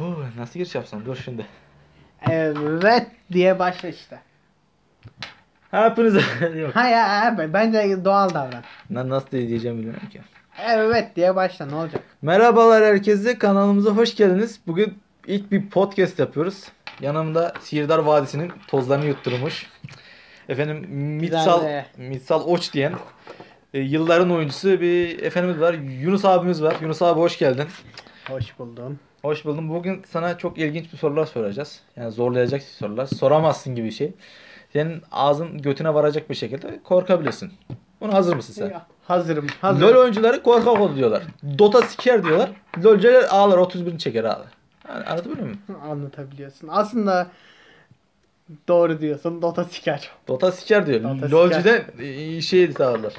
Oo, nasıl giriş yapsam? Dur şimdi. Evet diye başla işte. Hepinize yok. Ha ya abi bence doğal davran. Lan nasıl diyeceğim bilmiyorum ki. Evet diye başla ne olacak? Merhabalar herkese. Kanalımıza hoş geldiniz. Bugün ilk bir podcast yapıyoruz. Yanımda Sihirdar Vadisi'nin tozlarını yutturmuş. Efendim Mitsal, Güzel Mitsal Oç diyen e, yılların oyuncusu bir efendimiz var. Yunus abimiz var. Yunus abi hoş geldin. Hoş buldum. Hoş buldum. Bugün sana çok ilginç bir sorular soracağız. Yani zorlayacak sorular. Soramazsın gibi bir şey. Senin ağzın götüne varacak bir şekilde korkabilirsin. Buna hazır mısın sen? Ya, Hazırım. Hazırım. LoL oyuncuları korkak oldu diyorlar. Dota siker diyorlar. LoL'cular ağlar 31'ini çeker ağlar. Yani anlatabiliyor muyum? Anlatabiliyorsun. Aslında doğru diyorsun. Dota siker. Dota siker diyor. Dota LoL'cuda e, şey sağlarlar.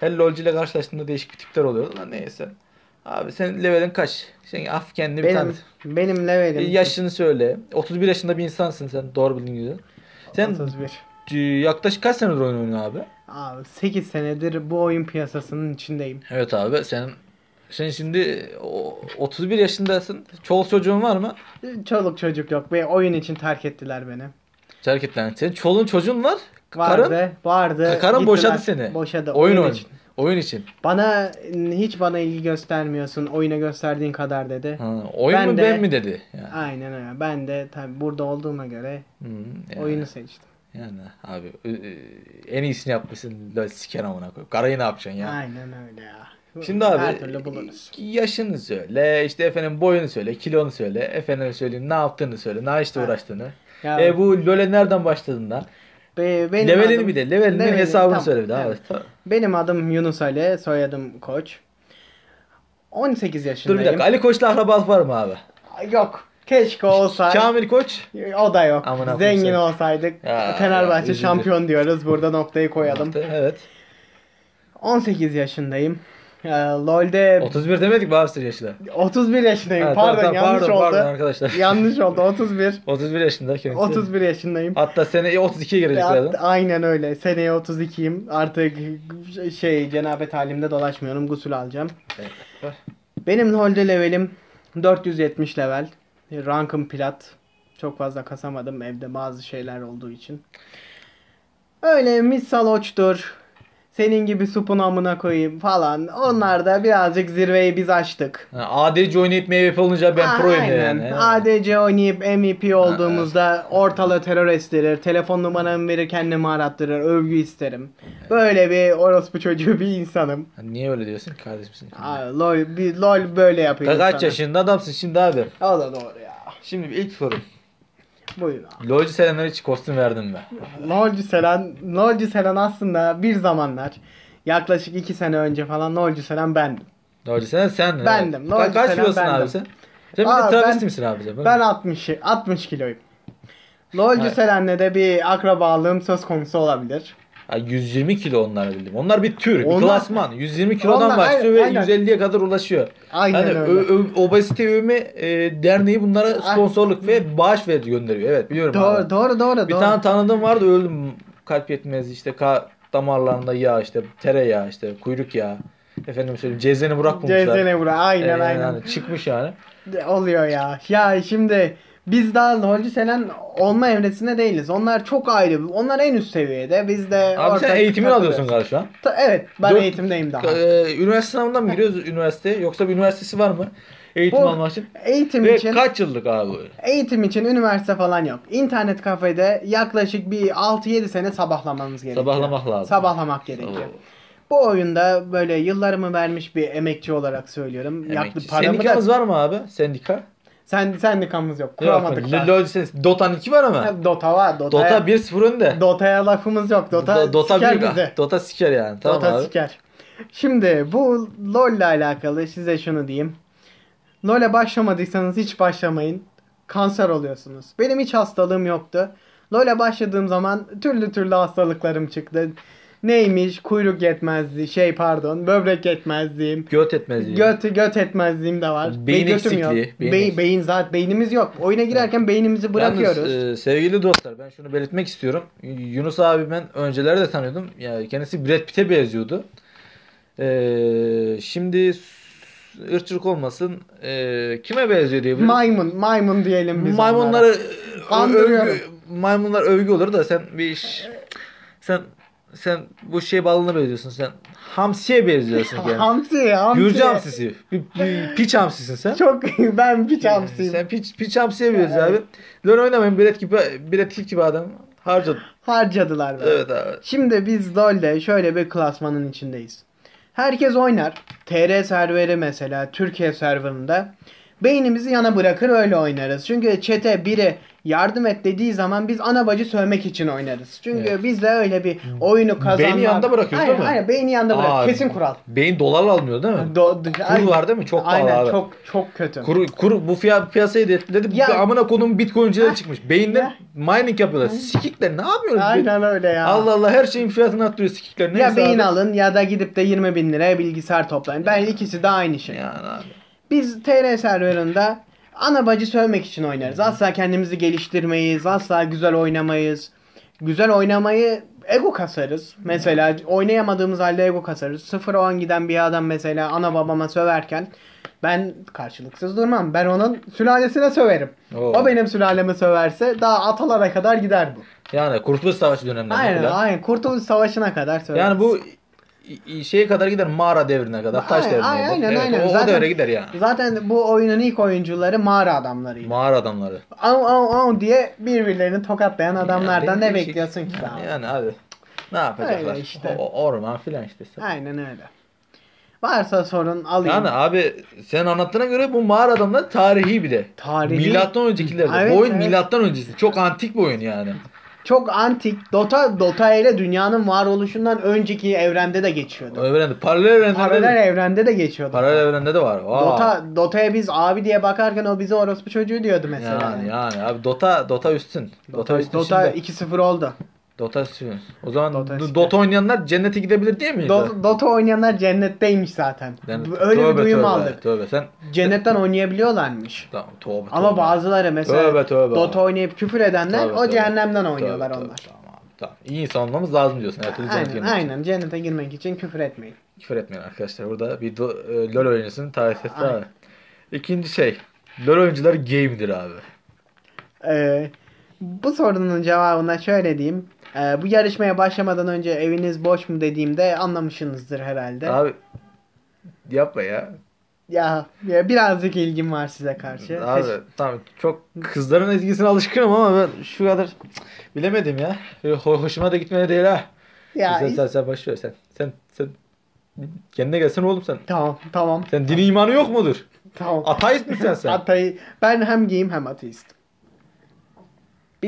Her LoL'cu ile karşılaştığında değişik bir tipler oluyor. Lan neyse. Abi senin levelin kaç? Sen af kendini bir tanıt. Benim, benim levelim. Yaşını söyle. 31 yaşında bir insansın sen. Doğru bildiğin gibi. Sen 31. e, yaklaşık kaç senedir oyun oynuyorsun abi? Abi 8 senedir bu oyun piyasasının içindeyim. Evet abi sen sen şimdi o- 31 yaşındasın. Çoluk çocuğun var mı? Çoluk çocuk yok ve oyun için terk ettiler beni. Terk et lan. Senin çoluğun çocuğun var. Vardı, Karın, vardı. karın boşadı seni. Boşadı. oyun oyun oyun. için. Oyun için. Bana hiç bana ilgi göstermiyorsun. Oyuna gösterdiğin kadar dedi. Ha, oyun Ben mu de- ben mi dedi. Yani. Aynen öyle. Ben de tabi burada olduğuma göre Hı, yani, oyunu seçtim. Yani abi e, e, en iyisini yapmışsın. Lol siker amına koyayım. Karayı ne yapacaksın ya? Aynen öyle ya. Şimdi abi Her türlü buluruz. yaşını söyle, işte efendim boyunu söyle, kilonu söyle, efendim söyleyeyim ne yaptığını söyle, ne işte uğraştığını. Ya, E bu LoL'e nereden başladın da? Be- benim Levelini adım- bir de, levelinin Levelini, hesabını tamam, söyle bir daha. evet. Tamam. Benim adım Yunus Ali, soyadım Koç. 18 Dur yaşındayım. bir dakika. Ali Koç'la akrabalık var mı abi? Yok. Keşke olsaydı. Kamil Koç. O da yok. Amına Zengin koyayım. olsaydık. Ya, Fenerbahçe ya, şampiyon diyoruz. Burada noktayı koyalım. Evet. 18 yaşındayım. Ee, LoL'de 31 demedik mi abi yaşında? 31 yaşındayım. Ha, pardon tamam, yanlış pardon, oldu. Pardon arkadaşlar. yanlış oldu. 31. 31 yaşında kendisi. 31 yaşındayım. Hatta seneye 32'ye girecek birazdan. aynen öyle. Seneye 32'yim. Artık şey cenabet halimde dolaşmıyorum. Gusül alacağım. Evet. Benim LoL'de levelim 470 level. Rankım plat. Çok fazla kasamadım evde bazı şeyler olduğu için. Öyle misal oçtur. Senin gibi supun amına koyayım falan. Onlar da birazcık zirveyi biz açtık. Ha, ADC oynayıp MVP olunca ben proyum Aynen. yani. ADC oynayıp MVP olduğumuzda ortalığı terör estirir. Telefon numaramı verir kendimi arattırır. Övgü isterim. Böyle bir orospu çocuğu bir insanım. Ha, Niye öyle diyorsun ki kardeşim? Aa, LOL, bir, LOL böyle yapıyor. Kaç insana. yaşında adamsın şimdi abi? O da doğru ya. Şimdi ilk sorum. Buyurun abi. LoL'cu sevenlere hiç kostüm verdin mi? LOL'cu Selen, LOL'cu Selen aslında bir zamanlar yaklaşık 2 sene önce falan LOL'cu Selen bendim. LoL'cu sen sen. Bendim. Evet. LoL'cu Ka- kaç seven kilosun bendim. abi sen? Sen bir Aa, de travesti ben- misin abi sen? Ben 60 60 kiloyum. LOL'cu Evet. Selen'le de bir akrabalığım söz konusu olabilir. Ha, 10020 kilo onlar bildim. Onlar bir tür, bir Onlar- klasman. 120 kilodan Onlar- başlıyor ve aynen. 150'ye kadar ulaşıyor. Aynen Yani öyle. ö- ö- obezite övme e, derneği bunlara sponsorluk ve bağış ver gönderiyor. Evet biliyorum doğru, abi. doğru doğru Bir doğru. tane tanıdığım vardı öldüm. Kalp yetmezliği işte ka damarlarında yağ işte tereyağı işte kuyruk yağı. Efendim söyleyeyim cezeni bırakmamışlar. Cezene vura aynen Ee, aynen. yani çıkmış yani. Oluyor ya. Ya şimdi biz daha LoL'cu Selen olma evresinde değiliz. Onlar çok ayrı. Onlar en üst seviyede. Biz de Abi sen eğitimini alıyorsun galiba şu an. Ta- Evet ben Dört- eğitimdeyim daha. Ee, üniversite sınavından mı giriyoruz üniversiteye yoksa bir üniversitesi var mı? Eğitim Bu- almak için. Eğitim Ve için kaç yıllık abi? eğitim için üniversite falan yok. İnternet kafede yaklaşık bir 6-7 sene sabahlamanız gerekiyor. Sabahlamak lazım. Sabahlamak gerekiyor. Oo. Bu oyunda böyle yıllarımı vermiş bir emekçi olarak söylüyorum. Emekçi. Yaklı paramı Sendikamız da... var mı abi? Sendika? Sen, sendikamız yok. Kuramadık Yok. da. LoL sen- Dota'nın 2 var ama. Ha, Dota var. Dota'ya, Dota 1-0 önde. Dota'ya lafımız yok. Dota, Do- Dota siker bizi. Dota siker yani. Tamam Dota abi. siker. Şimdi bu LoL ile alakalı size şunu diyeyim. LoL'e başlamadıysanız hiç başlamayın. Kanser oluyorsunuz. Benim hiç hastalığım yoktu. LoL'e başladığım zaman türlü türlü hastalıklarım çıktı. Neymiş? Kuyruk yetmezliği, şey pardon, böbrek yetmezliğim. Göt etmez diye. Göt göt etmezliğim de var. Beyin Be- götüm yok. eksikliği, beyin Beyin, eksikliği. beyin zaten beynimiz yok. Oyuna girerken beynimizi bırakıyoruz. Yalnız e, sevgili dostlar ben şunu belirtmek istiyorum. Yunus abi ben önceleri de tanıyordum. Yani kendisi Brad Pitt'e benziyordu. E, şimdi ırkçılık olmasın. Ee, kime benziyor diyebiliriz? Maymun, maymun diyelim biz onlara. Maymunları övgü, maymunlar övgü olur da sen bir iş sen sen bu şey balığına benziyorsun sen. Hamsiye benziyorsun yani. Hamsi, hamsi. Gürcü hamsisi. Bir, bir piç hamsisin sen. Çok ben piç hamsiyim. Sen piç, piç hamsiye benziyorsun abi. LoL oynamayın Brett gibi, Pitt gibi adam. Harcadı. Harcadılar beni. Evet abi. Şimdi biz LoL'de şöyle bir klasmanın içindeyiz. Herkes oynar. TR serveri mesela Türkiye serverında. Beynimizi yana bırakır öyle oynarız. Çünkü çete biri yardım et dediği zaman biz ana bacı sövmek için oynarız. Çünkü Evet. bizde öyle bir oyunu kazanmak. Beyni yanında bırakıyoruz aynen, değil mi? Aynen beyni yanında bırak. Kesin kural. Beyin dolarla almıyor değil mi? Do- do- Kur var değil mi? Çok pahalı Aynen abi. çok çok kötü. Kuru, kuru, bu fiyat piyasayı da etkiledi. Ya- amına konum bitcoin'ciler çıkmış. Beyinden Ya. mining yapıyorlar. Sikikler ne yapıyorsunuz? Aynen öyle ya. Allah Allah her şeyin fiyatını arttırıyor sikikler. Neyse ya beyin abi. alın ya da gidip de 20 bin liraya bilgisayar toplayın. Ben ikisi de aynı şey. Yani abi. Biz TR serverında ana bacı sövmek için oynarız. Asla kendimizi geliştirmeyiz. Asla güzel oynamayız. Güzel oynamayı ego kasarız. Mesela oynayamadığımız halde ego kasarız. 0'a 10 giden bir adam mesela ana babama söverken ben karşılıksız durmam. Ben onun sülalesine söverim. Oo. O benim sülalemi söverse daha atalara kadar gider bu. Yani Kurtuluş Savaşı dönemlerinde Aynen aynen. Kurtuluş Savaşı'na kadar söveririz. Yani bu şeye kadar gider mağara devrine kadar. Taş Aynen, devrine aynen, kadar. Evet, aynen. O, o Zaten- devre gider yani. Zaten bu oyunun ilk oyuncuları mağara adamlarıydı. Mağara adamları. Av av av diye birbirlerini tokatlayan adamlardan Yani ne değişik. bekliyorsun ki daha? Yani, abi. Ne yapacaklar? Öyle işte. O, orman filan işte. Aynen öyle. Varsa sorun alayım. Yani abi sen anlattığına göre bu mağara adamlar tarihi bir de. Tarihi. Milattan öncekilerde. Evet, bu oyun evet. milattan öncesi. Çok antik bir oyun yani. Çok antik. Dota Dota ile dünyanın varoluşundan önceki evrende de geçiyordu. Öğrendi. Paralel evrende Paralel de, evrende de geçiyordu. paralel evrende de var. Vay. Dota Dota'ya biz abi diye bakarken o bize orospu çocuğu diyordu mesela. yani yani abi Dota Dota üstün. Dota, Dota, üstün. Dota şimdi. 2-0 oldu. Dota üstün. O zaman Dota Dota, oynayanlar cennete gidebilir değil mi? Do- Dota oynayanlar cennetteymiş zaten. Yani Öyle bir tövbe, duyum tövbe, aldık. Tövbe sen Cennetten oynayabiliyorlarmış. tamam tövbe. Ama tövbe. bazıları mesela Tövbe, tövbe. Dota oynayıp küfür edenler Tövbe, o tövbe. cehennemden Tövbe, oynuyorlar tövbe, onlar. Tamam abi, tamam. İyi insan olmamız lazım diyorsun. Her türlü cennete Aynen, girmek için. aynen. Cennete girmek için küfür etmeyin. Küfür etmeyin arkadaşlar. Burada bir do- e, LoL oyuncusunun Aynen. var. İkinci şey. LoL oyuncuları game'dir abi. Ee, bu sorunun cevabına şöyle diyeyim. Ee, bu yarışmaya başlamadan önce eviniz boş mu dediğimde anlamışsınızdır herhalde. Abi yapma ya. Ya, ya birazcık ilgim var size karşı. Abi Teş- tamam çok kızların ezgisine alışkınım ama ben şu kadar bilemedim ya. Ho- hoşuma da gitmedi değil ha. ya, sen, sen, sen ver sen. Sen sen kendine gelsene oğlum sen. Tamam tamam. Sen dini imanı yok mudur? Tamam. Ateist misin sen? Atayı, ben hem giyim hem ateistim.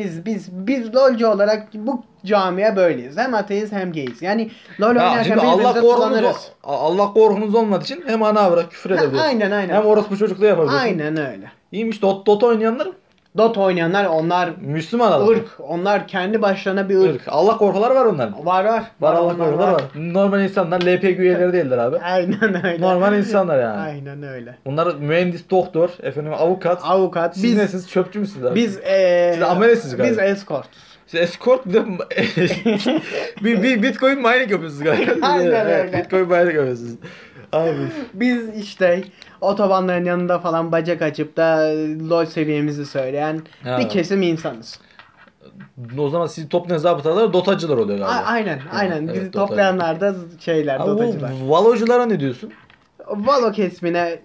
Biz biz biz LoL'cu olarak bu camiye böyleyiz. Hem ateist hem geyiz. Yani LoL Ya oynarken Allah korkunuz. Allah korkunuz olmadığı için hem ana avrat küfür Ha, edebiliyorsun. aynen aynen. Hem orospu çocukluğu yapabiliyorsun. Aynen öyle. İyiymiş Dot, Dota oynayanlar Dota oynayanlar onlar Müslüman adam. ırk. Onlar kendi başlarına bir ırk. Irk. Allah korkuları var onların. Var var. Var Allah onlar korkuları var. Normal insanlar LPG üyeleri değiller abi. Aynen öyle. Normal insanlar yani. Aynen öyle. Bunlar mühendis, doktor, efendim avukat. Avukat. Siz Biz nesiniz? Çöpçü müsünüz abi? biz eee Siz amelesiniz galiba. Biz escort. Siz escort bir de bir, bir bitcoin mining yapıyorsunuz galiba. Aynen öyle. Bitcoin mining yapıyorsunuz. Abi. Biz işte otobanların yanında falan bacak açıp da LoL seviyemizi söyleyen Ha. bir kesim insanız. O zaman siz top ne zabıtalar dotacılar oluyor A- galiba. aynen aynen. evet, Bizi dotacı. toplayanlar da şeyler, Abi dotacılar. Valoculara ne diyorsun? Valo kesmine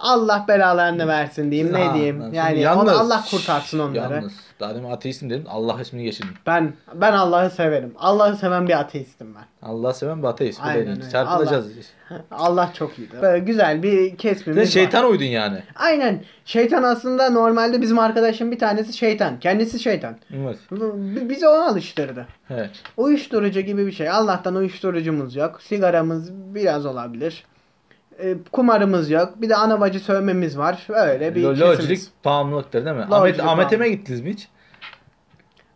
Allah belalarını versin diyeyim Siz- ne ha, diyeyim. ha, Yani yalnız- Allah kurtarsın onları. Yalnız. Daha demin ateistim dedin. Allah ismini geçirdin. Ben ben Allah'ı severim. Allah'ı seven bir ateistim ben. Allah seven bir ateist. Bu Aynen öyle. Çarpılacağız. Allah çok iyiydi. Böyle güzel bir kesmimiz Sen var. şeytan uydun yani. Aynen. Şeytan aslında normalde bizim arkadaşın bir tanesi şeytan. Kendisi şeytan. Evet. B- Bizi ona alıştırdı. Evet. Uyuşturucu gibi bir şey. Allah'tan uyuşturucumuz yok. Sigaramız biraz olabilir. E, kumarımız yok. Bir de ana bacı sövmemiz var. Öyle bir Lo-. Lojik bağımlılıktır değil mi? Lojik Ahmet, bağımlılık. Ahmet'e gittiniz mi hiç?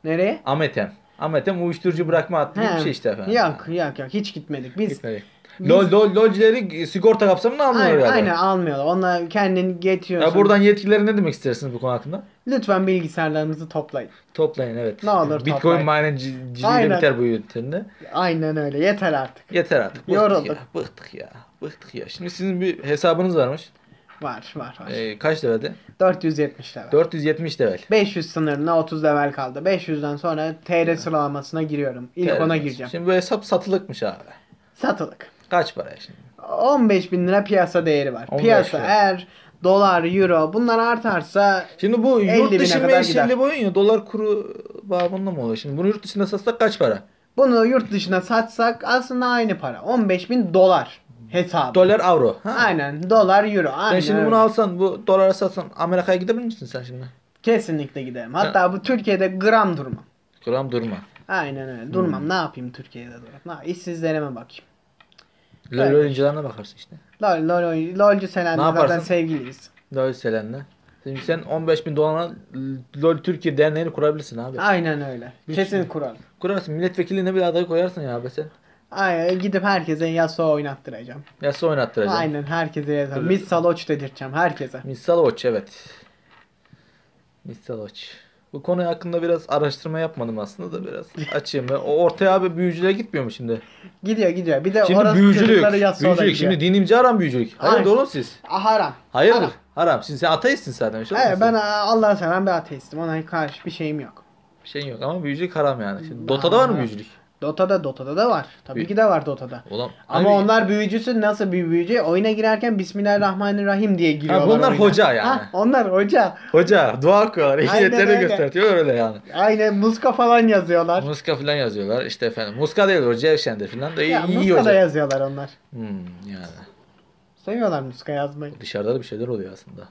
Nereye? Ahmet'em. Ahmet'em uyuşturucu bırakma hattı gibi He. bir şey işte efendim. Yok yok yok hiç gitmedik. Biz Gitmedik. Biz- Lol, lol, lolcileri sigorta kapsamında almıyorlar Aynen, yani. aynen almıyorlar. Onlar kendin getiriyorsun. Ya buradan yetkilileri ne demek istersiniz bu konu hakkında? Lütfen bilgisayarlarımızı toplayın. Toplayın evet. Ne olur Bitcoin toplayın. minerciliği de Aynen. biter bu yöntemde. Aynen öyle. Yeter artık. Yeter artık. Bıktık Yorulduk. ya. Bıktık ya. Bıktık ya. Şimdi sizin bir hesabınız varmış. Var var var. Ee, kaç levelde? 470 level. 470 level. 500 sınırına 30 level kaldı. 500'den sonra TR sıralamasına giriyorum. İlk ona gireceğim. Şimdi bu hesap satılıkmış abi. Satılık. Kaç para şimdi? 15 bin lira piyasa değeri var. 15 Piyasa lira. eğer dolar, euro bunlar artarsa Şimdi bu 50 yurt dışı menşeli bu oyun ya dolar kuru babında mı oluyor? Şimdi bunu yurt dışında satsak kaç para? bunu yurt dışına satsak aslında aynı para. 15 bin dolar hesabı. Dolar avro. Ha? Aynen. Dolar, euro. Sen Aynen şimdi öyle. bunu alsan bu dolara satsan Amerika'ya gidebilir misin sen şimdi? Kesinlikle giderim. Hatta bu Türkiye'de gram durmam. Gram durma. Aynen öyle. Durmam. Hmm. Ne yapayım Türkiye'de durup? Ne yapayım? İşsizlerime bakayım. LoL Evet. oyuncularına bakarsın işte. Lol, lol, lolcu Selen'le Ne zaten sevgiliyiz. LoL Selen'le. Şimdi sen 15 bin dolarla LoL Türkiye derneğini kurabilirsin abi. Aynen öyle. Kesin kural. Kurarsın milletvekilliğine bir adayı koyarsın ya abi sen. Aynen gidip herkese Yasuo oynattıracağım. Yasa oynattıracaksın. Aynen herkese. Öyle. Miss Saloç dedirteceğim herkese. Misal Oç evet. Misal Oç. Bu konu hakkında biraz araştırma yapmadım aslında da biraz açayım. O ortaya abi büyücülüğe gitmiyor mu şimdi? Gidiyor gidiyor. Bir de Şimdi orası büyücülük. Büyücülük. Şimdi dinimci haram büyücülük. Hayırdır Aynen. oğlum siz? Haram. Hayırdır? Haram. Haram. Şimdi sen ateistsin zaten. Şey Evet ben Allah'a seven bir ateistim. Ona karşı bir şeyim yok. Bir şeyin yok ama büyücülük haram yani. Şimdi Dota'da var mı büyücülük? Dota'da Dota'da da var. Tabii Büyü- ki de var Dota'da. Ulan, Ama abi- onlar büyücüsü nasıl bir büyücü? Oyuna girerken Bismillahirrahmanirrahim diye giriyorlar bunlar oyuna. hoca yani. Ha, onlar hoca. Hoca dua okuyorlar. Aynen öyle. gösteriyor öyle yani. Aynen muska falan yazıyorlar. Muska falan yazıyorlar. İşte efendim. Muska değil o Cevşen'dir falan da iyi, Ya, iyi muska da hoca. yazıyorlar onlar. Hmm, yani. Seviyorlar muska yazmayı. Dışarıda da bir şeyler oluyor aslında.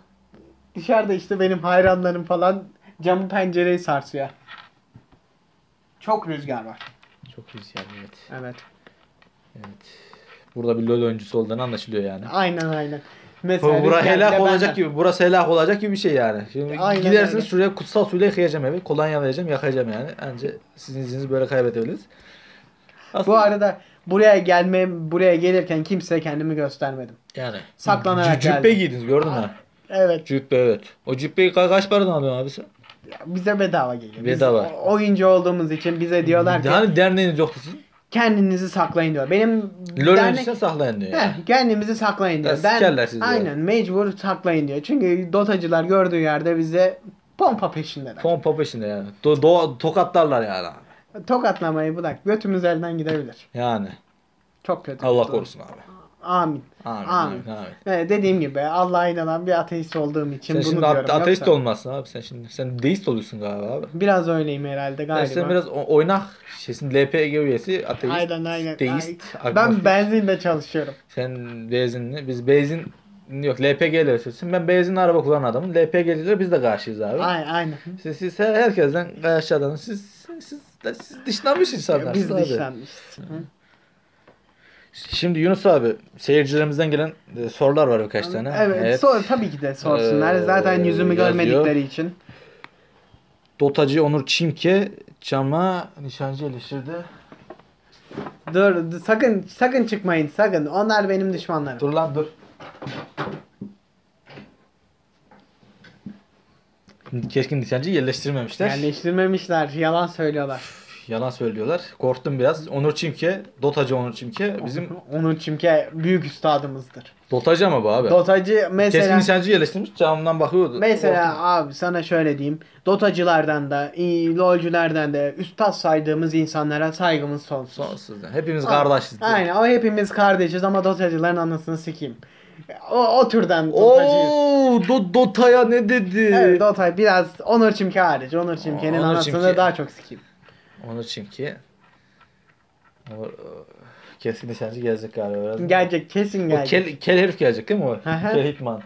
Dışarıda işte benim hayranlarım falan camı pencereyi sarsıyor. Çok rüzgar var. Çok rüzgar evet. Evet. Evet. Burada bir LoL oyuncusu olduğunu anlaşılıyor yani. Aynen aynen. Bu Mesela bura helak olacak benden. gibi. Burası helak olacak gibi bir şey yani. Şimdi Aynen gidersiniz öyle. şuraya kutsal suyla yıkayacağım evi. Kolonyalayacağım, yakacağım yani. Anca sizin izninizi böyle kaybedebiliriz. Bu Aslında arada buraya gelme buraya gelirken kimseye kendimi göstermedim. yani saklanarak cübbe geldim. giydiniz gördün mü? Evet. Cübbe evet. O cübbeyi ka- kaç paradan alıyorsun abi sen? Bize bedava geliyor. Biz Bedava. o- oyuncu olduğumuz için bize diyorlar ki Yani derneğiniz yoktu sizin. kendinizi saklayın diyor. Benim dernek- saklayın diyor. yani. Heh, kendimizi saklayın diyor. Ya sikerler sizi aynen mecbur saklayın diyor. Çünkü dotacılar gördüğü yerde bize pompa peşindeler. Pompa peşinde yani. Do, do- tokatlarlar yani. Tokatlamayı bırak. Götümüz elden gidebilir. Yani. Çok kötü. Allah korusun abi. Amin. Amin. Amin. Amin. Evet, dediğim gibi Allah'a inanan bir ateist olduğum için Sen bunu şimdi diyorum. ate- ateist Yoksa olmazsın abi sen şimdi. Sen deist oluyorsun galiba abi. Biraz öyleyim herhalde Yani galiba. sen biraz oynak şeysin. LPG üyesi ateist. Aynen aynen. Deist. Ay-. Ben benzinle çalışıyorum. Sen benzinli. Biz benzin yok LPG ile üyesisin. Ben benzinli araba kullanan adamım. LPG'liler biz de karşıyız abi. Aynen aynen. Siz, siz her- herkesten aşağıdan siz siz, siz, siz dışlanmış insanlarsınız Biz dışlanmışız. Şimdi Yunus abi seyircilerimizden gelen e, sorular var birkaç tane. Evet, sor tabii ki de sorsunlar. Ee, Zaten yüzümü yazıyor. görmedikleri için. Dotacı Onur Çimke Çam'a nişancı eleştirdi. Dur, dur, sakın sakın çıkmayın sakın. Onlar benim düşmanlarım. Dur lan dur. Keskin nişancı yerleştirmemişler. Yerleştirmemişler. Yalan söylüyorlar. Yalan söylüyorlar. Korktum biraz. Onur Çimke, Dotacı Onur Çimke bizim Onun çünkü büyük üstadımızdır. Dotacı ama bu abi. Dotacı Keskin mesela nişancı yerleştirmiş camdan bakıyordu. mesela abi sana şöyle diyeyim. Dotacılardan da, lolculardan da üstad saydığımız insanlara saygımız sonsuz. Sonsuz. Hepimiz A- kardeşiz. Aynen o hepimiz kardeşiz ama dotacıların anasını sikeyim. O, o türden dotacıyız. Oo, do, Dota'ya ne dedi? Evet Dotay biraz Onur Çimke hariç. Onur Çimke'nin Onur anasını Çimke. daha çok sikeyim. Onur Çimke. O, o, keskin nişancı gelecek galiba biraz. Gelecek kesin O gelecek. kel, kel herif gelecek değil mi o? Hı hı. kel Hitman.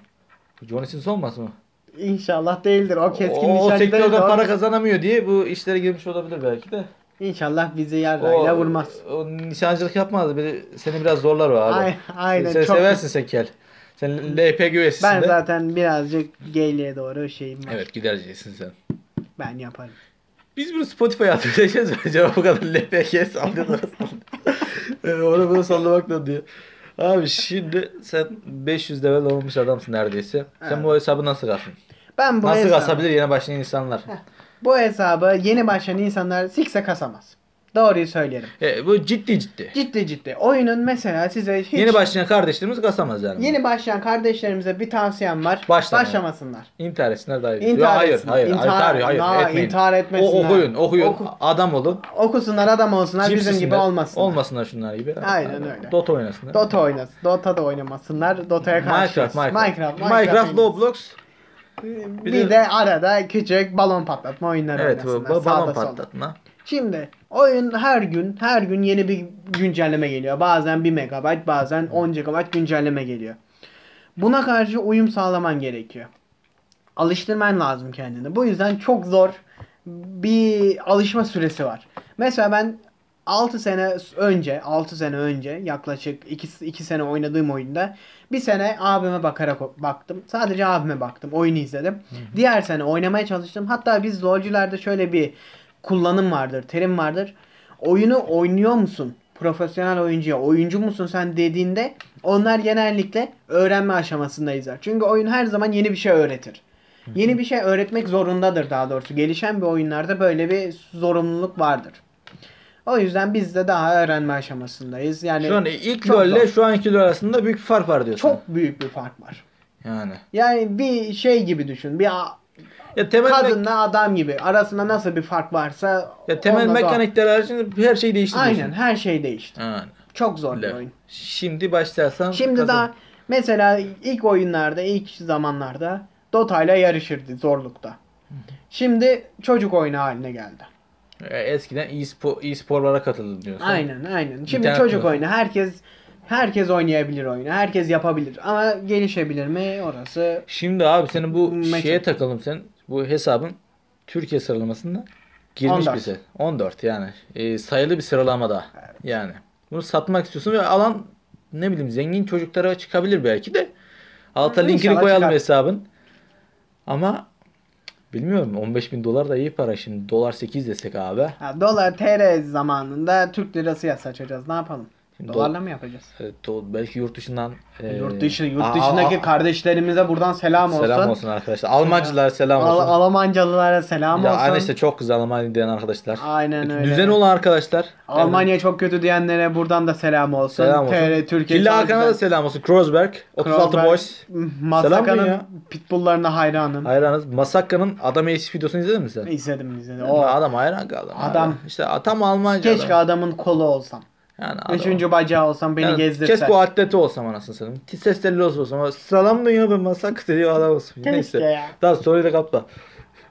Johnny Sins olmaz mı? İnşallah değildir. O keskin o, o nişancı değil. sektörden de o- para kazanamıyor diye bu işlere girmiş olabilir belki de. İnşallah bizi yarrayla vurmaz. O nişancılık yapmaz. Bir, seni biraz zorlar o abi. Ay- aynen, Sen çok- seversin sen kel. Sen LPG üyesisin Ben de. zaten birazcık gayliğe doğru şeyim var. Evet giderceysin sen. Ben yaparım. Biz bunu Spotify'a atacağız. Acaba bu kadar LPG sallıyorlar. yani onu bunu sallamakla diye. Abi şimdi sen 500 level olmuş adamsın neredeyse. Sen Evet. bu hesabı nasıl kasın? Ben bu Nasıl hesabı, kasabilir yeni başlayan insanlar? bu hesabı yeni başlayan insanlar sikse kasamaz. Doğruyu söyleyelim. E, bu ciddi ciddi. Ciddi ciddi. Oyunun mesela size hiç Yeni başlayan kardeşlerimiz kasamaz yani. Yeni başlayan kardeşlerimize bir tavsiyem var. Başlamayın. Başlamasınlar. İntihar etsinler daha iyi. İntihar hayır, etsinler. hayır, İntihar- hayır, hayır, Na- etmeyin. intihar etmesinler. O, okuyun, okuyun. Oku- Adam olun. Okusunlar adam olsunlar bizim gibi olmasınlar. Olmasınlar şunlar gibi. Aynen öyle. Dota oynasınlar. Dota oynasın. Dota'da oynamasınlar. Dota'ya karşı. Minecraft, Minecraft. Minecraft, Minecraft, Roblox. Bir, de- de, arada küçük balon patlatma oyunları Evet, oynasınlar. ba- balon sağda solda. Şimdi oyun her gün her gün yeni bir güncelleme geliyor. Bazen 1 MB bazen 10 GB güncelleme geliyor. Buna karşı uyum sağlaman gerekiyor. Alıştırman lazım kendini. Bu yüzden çok zor bir alışma süresi var. Mesela ben 6 sene önce, 6 sene önce yaklaşık 2, 2 sene oynadığım oyunda bir sene abime bakarak baktım. Sadece abime baktım. Oyunu izledim. Diğer sene oynamaya çalıştım. Hatta biz LoL'cülerde şöyle bir kullanım vardır, terim vardır. Oyunu oynuyor musun? Profesyonel oyuncuya oyuncu musun sen dediğinde onlar genellikle öğrenme aşamasında izler. Çünkü oyun her zaman yeni bir şey öğretir. Yeni bir şey öğretmek zorundadır daha doğrusu. Gelişen bir oyunlarda böyle bir zorunluluk vardır. O yüzden biz de daha öğrenme aşamasındayız. Yani Şu an ilk çok LoL ile zor. şu anki LoL arasında büyük bir fark var diyorsun. çok büyük bir fark var. Yani. Yani bir şey gibi düşün. Bir Ya temel kadınla adam gibi. Arasında nasıl bir fark varsa ya temel onunla mekanikler haricinde her şey değişti Aynen her şey değişti. Yani. Çok zor bir oyun. Şimdi başlarsan Şimdi kazan- daha mesela ilk oyunlarda, ilk zamanlarda Dota ile yarışırdı zorlukta. Şimdi çocuk oyunu haline geldi. E, eskiden e-spor, e-sporlara katıldı diyorsun. Aynen aynen. Şimdi İnternet çocuk oyunu herkes herkes oynayabilir oyunu. Herkes yapabilir ama gelişebilir mi orası Şimdi abi senin bu Mekan. şeye takalım sen. Bu hesabın Türkiye sıralamasında girmiş 14. bize. 14 yani. E, sayılı bir sıralamada. Yani. Bunu satmak istiyorsun ve alan ne bileyim zengin çocuklara çıkabilir belki de. Alta Hı, linkini koyalım çıkar. hesabın. Ama bilmiyorum 15 bin dolar da iyi para şimdi. Dolar 8 desek abi. Ha, dolar TR zamanında Türk lirası ya saçacağız. Ne yapalım? Dolarla mı yapacağız? Evet, do- belki yurt dışından e, yurt dışı yurt a- dışındaki a- kardeşlerimize buradan selam olsun. Selam olsun arkadaşlar. Almancılar selam Al- olsun. Almancalılara selam ya olsun. anne işte çok güzel Almanya diyen arkadaşlar. Aynen öyle. Düzen olan arkadaşlar. Almanya çok kötü diyenlere buradan da selam olsun. Selam olsun. TR Türkiye Killa çok Hakan'a da güzel. selam olsun. Krosberg. 36 Krosberg, boys. Masaka'nın Selam pitbulllarına hayranım. Hayranız. Masakka'nın Adam Ace videosunu izledin mi sen? İzledim izledim. O adam hayran kaldım. Adam- abi. İşte tam Almanca keşke adam. adamın kolu olsam. Yani adam- Üçüncü bacağı olsam beni Yani gezdirse. Keşke o atleti olsam anasını satayım. Ses telli olsun ama sıralanmıyor ben Masakka diyor adam olsun. Keşke Neyse. ya. Daha soruyu da kapla.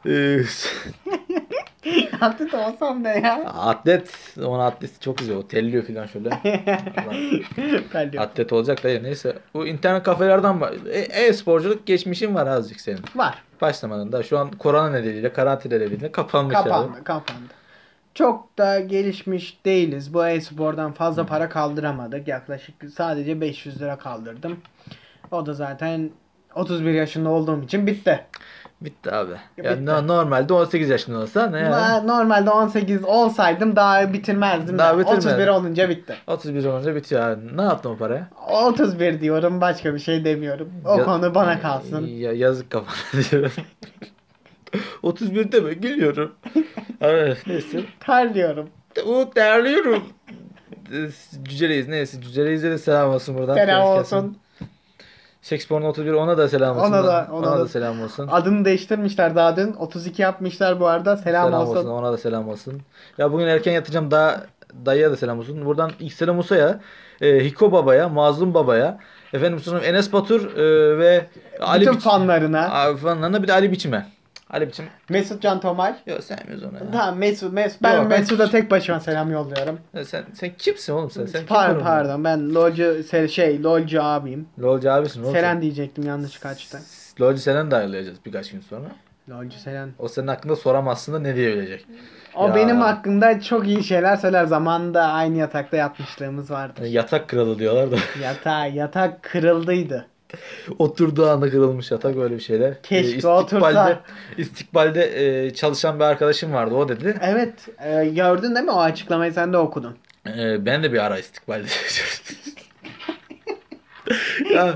Ee, Atlet olsam ne ya? atlet. Onun atleti çok güzel. O telliyor falan şöyle. atlet olacak da ya neyse. Bu internet kafelerden var. E- E-sporculuk geçmişin var azıcık senin. Var. Başlamadın da şu an korona nedeniyle karantina nedeniyle kapanmış abi. Kapandı, kapandı. Çok da gelişmiş değiliz. Bu e-spordan fazla para kaldıramadık. Yaklaşık sadece 500 lira kaldırdım. O da zaten 31 yaşında olduğum için bitti. Bitti abi. Ya Yani bitti. no- normalde 18 yaşında olsa ne yani? Normalde 18 olsaydım daha bitirmezdim. Daha da. bitirmedin. 31 olunca bitti. 31 olunca bitiyor abi. Ne yaptın o paraya? 31 diyorum başka bir şey demiyorum. O Ya- konu bana kalsın. Ya, yazık kafana diyorum. 31 deme gülüyorum. Evet, neyse. Terliyorum. O terliyorum. Cüceleyiz neyse. Cüceleyiz'e de selam olsun buradan. Selam olsun. Seks porno 31 ona da selam olsun. Ona da- ona da, da. selam olsun. Adını değiştirmişler daha dün. 32 yapmışlar bu arada. Selam, olsun. Ona da selam olsun. Ya bugün erken yatacağım. Daha dayıya da selam olsun. Buradan ilk selam Musa'ya, e, Hiko Baba'ya, Mazlum Baba'ya, efendim sonra Enes Batur e, ve Ali Bütün Biç- fanlarına. Fanlarına bir de Ali Biçim'e. Ali Biçim. Mesut Can Tomay. Yok sevmiyoruz onu. ya. Tamam Mesut, Mesut. Ben Yok, ben- Mesut'a tek başıma selam yolluyorum. Ya Sen sen kimsin oğlum sen? Sen kim Par oğlum? pardon ben LoL'cu se- şey LoL'cu abiyim. Lolcu abisin oğlum. Selen diyecektim yanlış kaçtı. sen. Lolcu Selen de ayarlayacağız birkaç gün sonra. LoL'cu Selen. O senin hakkında soramazsın da ne diyebilecek. O Ya. benim hakkımda çok iyi şeyler söyler. Zamanında aynı yatakta yatmışlığımız vardı. Yani yatak kralı diyorlar da. Yatağa, yatak kırıldıydı. Oturduğu anda kırılmış yatak öyle bir şeyler. Keşke Ee, istikbalde, otursa. istikbalde e, çalışan bir arkadaşım vardı o dedi. Evet e, gördün değil mi o açıklamayı sen de okudun. Ee, ben de bir ara istikbalde ya e,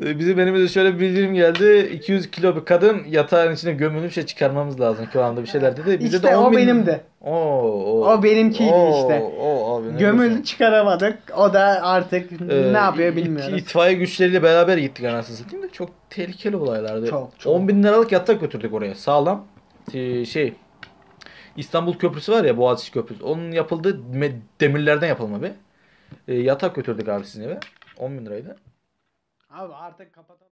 bizim elimizde şöyle bir bildirim geldi. 200 kilo bir kadın yatağın içine gömülüp şey çıkarmamız lazım kıvamında bir şeyler dedi. Bize İşte de o 10 bin- benim de. Oo, oo. O benimkiydi Oo, işte. oo abi, diyorsun? çıkaramadık. O da artık Ee, ne yapıyor bilmiyoruz. İtfaiye güçleriyle beraber gittik anasını satayım da çok tehlikeli olaylardı. Çok, çok. 10 bin liralık yatak götürdük oraya. Sağlam. Ee, şey İstanbul Köprüsü var ya Boğaziçi Köprüsü. Onun yapıldığı demirlerden yapılma be. Ee, yatak götürdük abi sizin eve. 10 bin liraydı. Abi artık kapatalım.